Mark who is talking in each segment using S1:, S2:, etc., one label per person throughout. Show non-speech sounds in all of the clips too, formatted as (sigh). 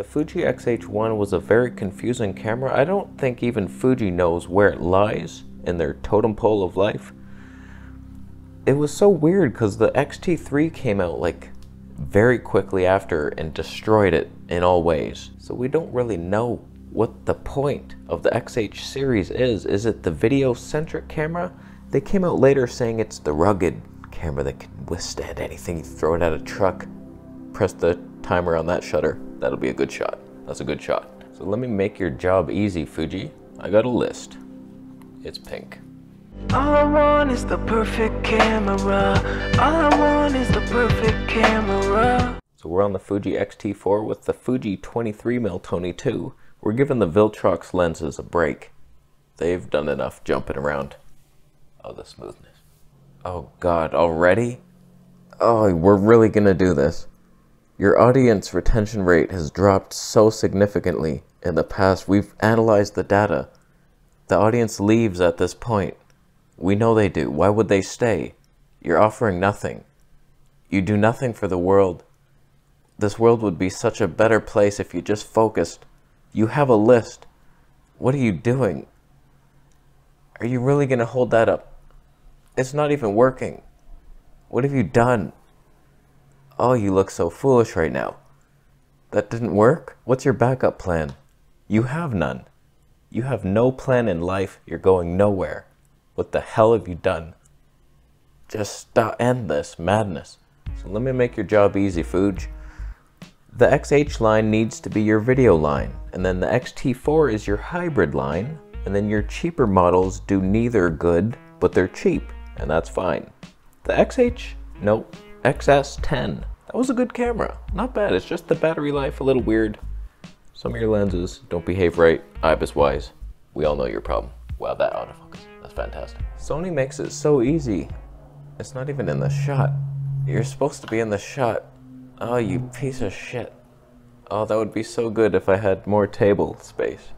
S1: The Fuji X-H1 was a very confusing camera. I don't think even Fuji knows where it lies in their totem pole of life. It was so weird because the X-T3 came out like very quickly after and destroyed it in all ways. So we don't really know what the point of the XH series is. Is it the video-centric camera? They came out later saying it's the rugged camera that can withstand anything. You throw it at a truck, press the timer on that shutter. That'll be a good shot. That's a good shot. So let me make your job easy, Fuji. I got a list. It's pink.
S2: All I want is the perfect camera. All I want is the perfect camera.
S1: So we're on the Fuji X-T4 with the Fuji 23mm Tony 2. We're giving the Viltrox lenses a break. They've done enough jumping around. Oh, the smoothness. Oh God, already? Oh, we're really gonna do this. Your audience retention rate has dropped so significantly in the past. We've analyzed the data. The audience leaves at this point. We know they do. Why would they stay? You're offering nothing. You do nothing for the world. This world would be such a better place if you just focused. You have a list. What are you doing? Are you really going to hold that up? It's not even working. What have you done? Oh, you look so foolish right now. That didn't work? What's your backup plan? You have none. You have no plan in life. You're going nowhere. What the hell have you done? Just stop, end this madness. So let me make your job easy, Fuji. The XH line needs to be your video line, and then the XT4 is your hybrid line, and then your cheaper models do neither good, but they're cheap, and that's fine. The XH, nope, XS10. That was a good camera. Not bad. It's just the battery life a little weird. Some of your lenses don't behave right. IBIS wise. We all know your problem. Wow, that autofocus. That's fantastic. Sony makes it so easy. It's not even in the shot. You're supposed to be in the shot. Oh, you piece of shit. Oh, that would be so good if I had more table space.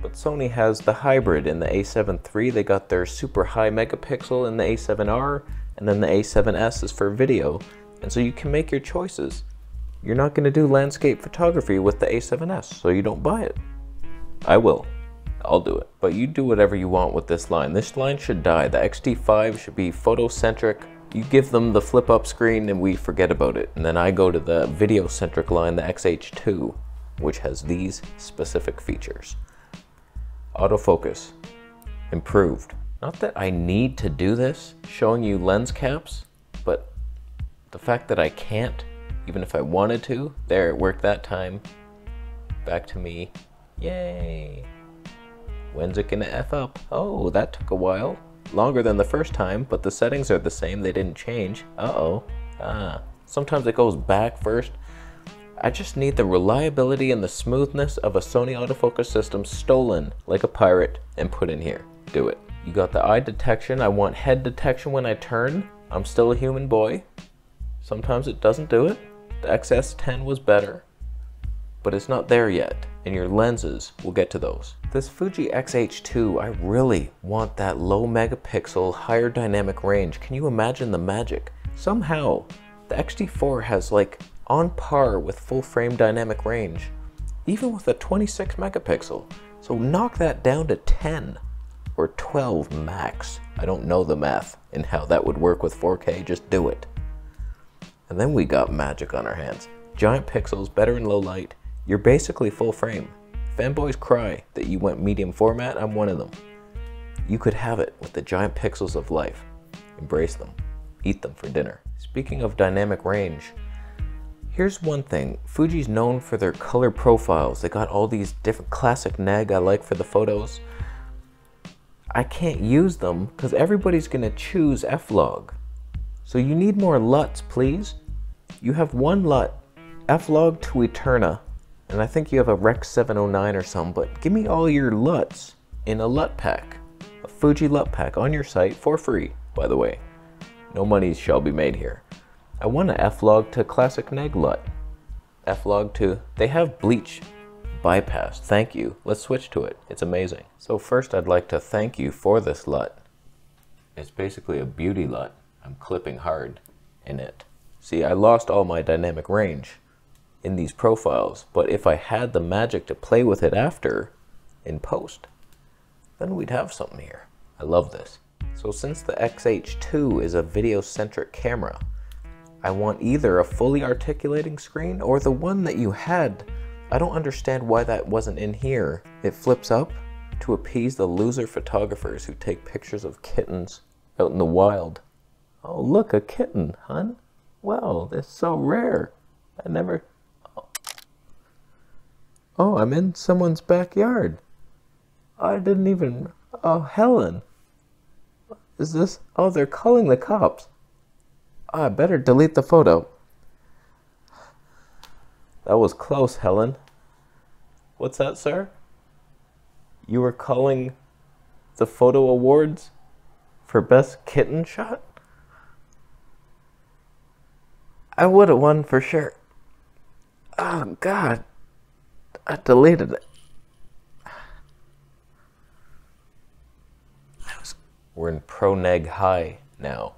S1: But Sony has the hybrid in the a7 III. They got their super high megapixel in the a7R, and then the a7S is for video. And so you can make your choices. You're not going to do landscape photography with the a7S, so you don't buy it. I will. I'll do it. But you do whatever you want with this line. This line should die. The X-T5 should be photocentric. You give them the flip up screen and we forget about it. And then I go to the video centric line, the XH2, which has these specific features. Autofocus, improved. Not that I need to do this, showing you lens caps, but the fact that I can't, even if I wanted to, there, it worked that time. Back to me. Yay. When's it gonna F up? Oh, that took a while. Longer than the first time, but the settings are the same, they didn't change. Uh-oh. Ah. Sometimes it goes back first. I just need the reliability and the smoothness of a Sony autofocus system stolen like a pirate and put in here. Do it. You got the eye detection. I want head detection when I turn. I'm still a human boy. Sometimes it doesn't do it. The XS10 was better, but it's not there yet, and your lenses will get to those. This Fuji X-H2, I really want that low megapixel, higher dynamic range. Can you imagine the magic? Somehow, the X-T4 has like on par with full frame dynamic range, even with a 26 megapixel. So knock that down to 10 or 12 max. I don't know the math and how that would work with 4K, just do it. And then we got magic on our hands. Giant pixels, better in low light. You're basically full frame. Fanboys cry that you went medium format, I'm one of them. You could have it with the giant pixels of life. Embrace them. Eat them for dinner. Speaking of dynamic range, Here's one thing, Fuji's known for their color profiles. They got all these different classic neg I like for the photos. I can't use them because everybody's gonna choose F-Log. So you need more LUTs, please. You have one LUT, F-Log to Eterna, and I think you have a Rec 709 or something, but give me all your LUTs in a LUT pack. A Fuji LUT pack on your site for free, by the way. No money shall be made here. I want an F-Log to Classic Neg LUT. F-Log to, they have bleach bypass. Thank you. Let's switch to it. It's amazing. So first I'd like to thank you for this LUT. It's basically a beauty LUT. I'm clipping hard in it. See, I lost all my dynamic range, in these profiles, but if I had the magic to play with it after in post, then we'd have something here. I love this. So since the XH2 is a video-centric camera, I want either a fully articulating screen or the one that you had. I don't understand why that wasn't in here. It flips up to appease the loser photographers who take pictures of kittens out in the wild. Oh, look, a kitten, hun. Wow, that's so rare. I never... Oh, I'm in someone's backyard. I didn't even... Oh, Helen. Is this... Oh, they're calling the cops. Oh, I better delete the photo. That was close, Helen. What's that, sir? You were calling the photo awards for best kitten shot? I would have won for sure. Oh, God. I deleted it. We're in Pro Neg High now.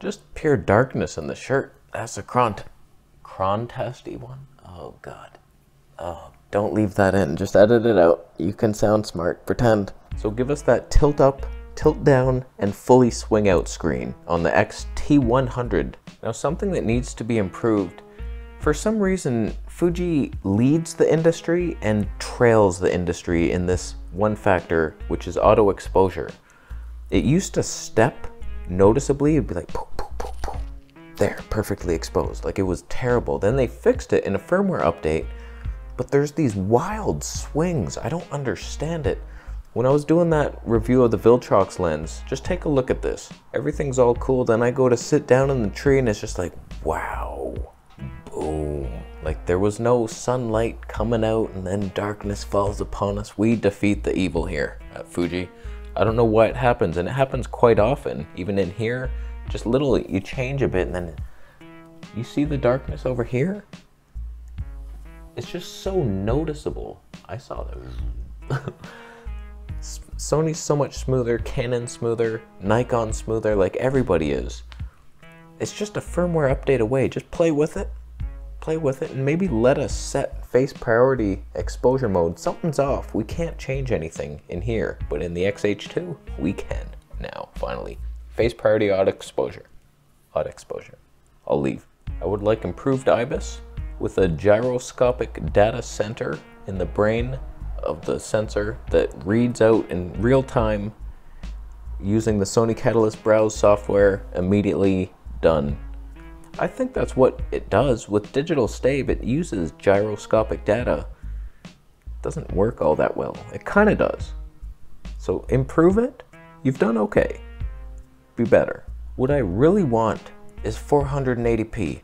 S1: Just pure darkness in the shirt. That's a cron contesty one. Oh god. Oh, don't leave that in. Just edit it out. You can sound smart. Pretend. So give us that tilt up, tilt down, and fully swing out screen on the XT100. Now something that needs to be improved. For some reason, Fuji leads the industry and trails the industry in this one factor, which is auto exposure. It used to step noticeably, it'd be like, poof, poof, poof, poof. there, perfectly exposed. Like it was terrible. Then they fixed it in a firmware update, but there's these wild swings. I don't understand it. When I was doing that review of the Viltrox lens, just take a look at this. Everything's all cool, then I go to sit down in the tree and it's just like, wow, boom. Like there was no sunlight coming out and then darkness falls upon us. We defeat the evil here at Fuji. I don't know why it happens, and it happens quite often, even in here. Just little, you change a bit, and then you see the darkness over here? It's just so noticeable. I saw that. (laughs) (laughs) Sony's so much smoother, Canon smoother, Nikon smoother, like everybody is. It's just a firmware update away. Just play with it play with it and maybe let us set face priority exposure mode. Something's off. We can't change anything in here, but in the XH2, we can now, finally. Face priority auto exposure. Auto exposure. I'll leave. I would like improved IBIS with a gyroscopic data center in the brain of the sensor that reads out in real time using the Sony Catalyst Browse software immediately done I think that's what it does. With digital stave, it uses gyroscopic data. It doesn't work all that well. It kind of does. So improve it. You've done okay. Be better. What I really want is 480p.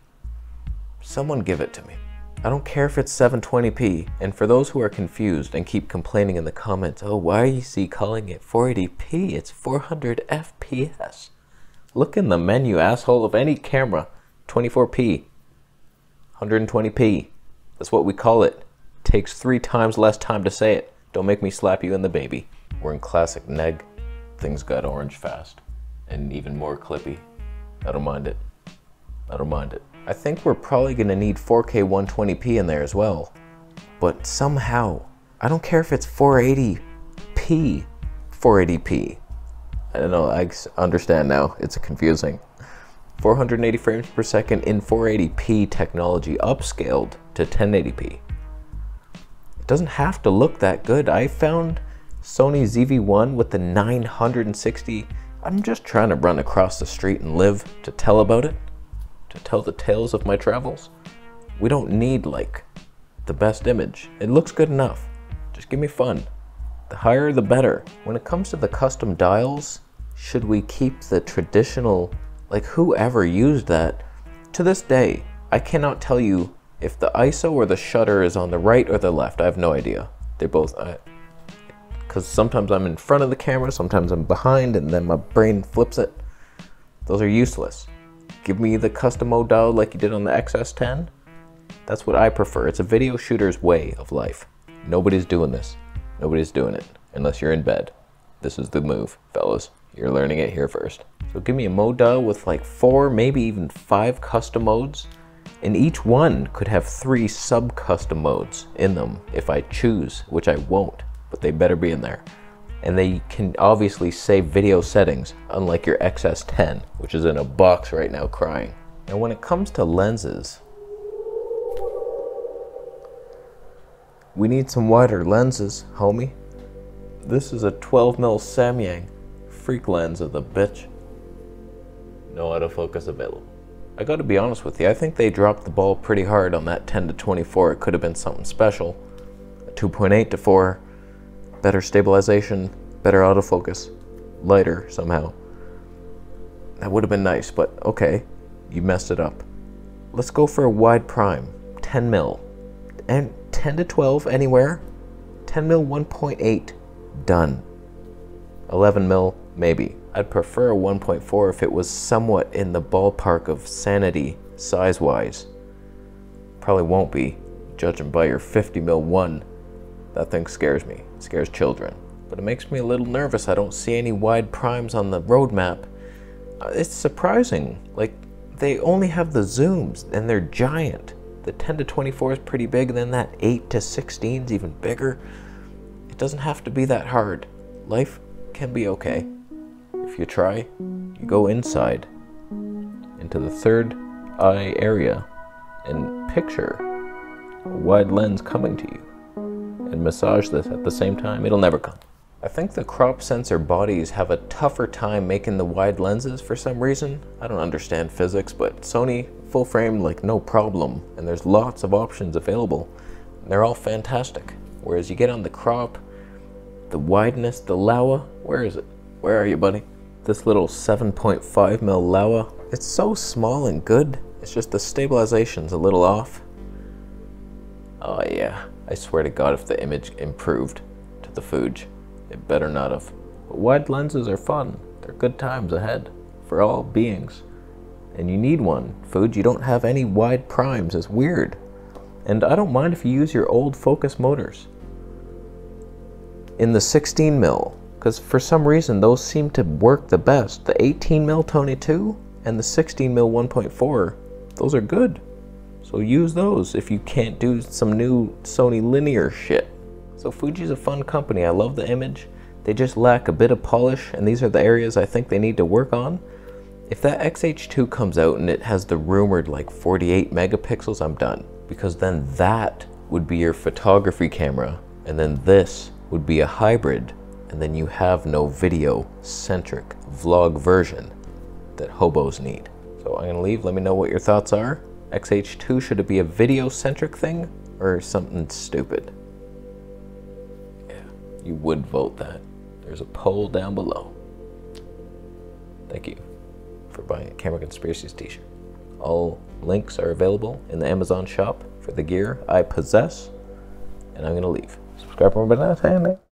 S1: Someone give it to me. I don't care if it's 720p. And for those who are confused and keep complaining in the comments, oh, why is he calling it 480p? It's 400 FPS. Look in the menu, asshole, of any camera. 24p, 120p. That's what we call it. Takes three times less time to say it. Don't make me slap you in the baby. We're in classic neg. Things got orange fast. And even more clippy. I don't mind it. I don't mind it. I think we're probably gonna need 4K 120p in there as well. But somehow, I don't care if it's 480p, 480p. I don't know, I understand now. It's confusing. 480 frames per second in 480p technology upscaled to 1080p. It doesn't have to look that good. I found Sony ZV-1 with the 960. I'm just trying to run across the street and live to tell about it, to tell the tales of my travels. We don't need like the best image. It looks good enough. Just give me fun. The higher the better. When it comes to the custom dials, should we keep the traditional like whoever used that. To this day, I cannot tell you if the ISO or the shutter is on the right or the left. I have no idea. They're both, because sometimes I'm in front of the camera, sometimes I'm behind, and then my brain flips it. Those are useless. Give me the custom mode dial like you did on the XS10. That's what I prefer. It's a video shooter's way of life. Nobody's doing this. Nobody's doing it unless you're in bed. This is the move, fellas. You're learning it here first. So give me a mode dial with like four, maybe even five custom modes. And each one could have three sub-custom modes in them if I choose, which I won't, but they better be in there. And they can obviously save video settings, unlike your XS10, which is in a box right now crying. Now when it comes to lenses, we need some wider lenses, homie. This is a 12mm Samyang freak lens of the bitch. No autofocus available. I gotta be honest with you, I think they dropped the ball pretty hard on that 10 to 24. It could have been something special. A 2.8 to 4, better stabilization, better autofocus, lighter somehow. That would have been nice, but okay, you messed it up. Let's go for a wide prime, 10 mil, and 10 to 12 anywhere. 10 mil 1.8, done. 11 mil, maybe. I'd prefer a 1.4 if it was somewhat in the ballpark of sanity size-wise. Probably won't be, judging by your 50 mil 1. That thing scares me, it scares children. But it makes me a little nervous. I don't see any wide primes on the roadmap. Uh, it's surprising. Like, they only have the zooms, and they're giant. The 10 to 24 is pretty big, and then that 8 to 16 is even bigger. It doesn't have to be that hard. Life can be okay. If you try, you go inside into the third eye area and picture a wide lens coming to you and massage this at the same time. It'll never come. I think the crop sensor bodies have a tougher time making the wide lenses for some reason. I don't understand physics, but Sony full frame like no problem and there's lots of options available. They're all fantastic. Whereas you get on the crop, the wideness, the Laowa, where is it? Where are you, buddy? This little 7.5 mil Laowa, it's so small and good. It's just the stabilization's a little off. Oh yeah, I swear to God if the image improved to the Fuji, it better not have. But wide lenses are fun. They're good times ahead for all beings. And you need one. Fuji, you don't have any wide primes. It's weird. And I don't mind if you use your old focus motors. In the 16 mil, because for some reason those seem to work the best. The 18 mil Tony 2 and the 16 mil 1.4, those are good. So use those if you can't do some new Sony linear shit. So Fuji's a fun company. I love the image. They just lack a bit of polish, and these are the areas I think they need to work on. If that XH2 comes out and it has the rumored like 48 megapixels, I'm done. Because then that would be your photography camera, and then this would be a hybrid and then you have no video-centric vlog version that hobos need. So I'm gonna leave, let me know what your thoughts are. XH2, should it be a video-centric thing or something stupid? Yeah, you would vote that. There's a poll down below. Thank you for buying a Camera Conspiracies t-shirt. All links are available in the Amazon shop for the gear I possess, and I'm gonna leave. Subscribe for more bananas,